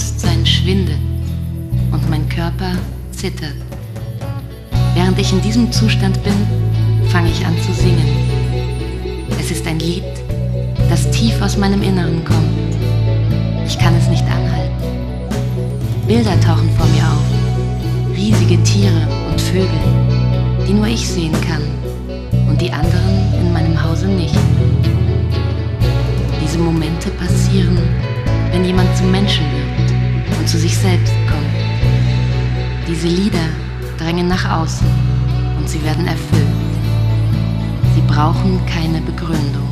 Bewusstsein schwindet und mein Körper zittert. Während ich in diesem Zustand bin, fange ich an zu singen. Es ist ein Lied, das tief aus meinem Inneren kommt. Ich kann es nicht anhalten. Bilder tauchen vor mir auf. Riesige Tiere und Vögel, die nur ich sehen kann und die anderen in meinem Hause nicht. Diese Momente passieren, wenn jemand zum Menschen wird zu sich selbst kommt. Diese Lieder drängen nach außen und sie werden erfüllt. Sie brauchen keine Begründung.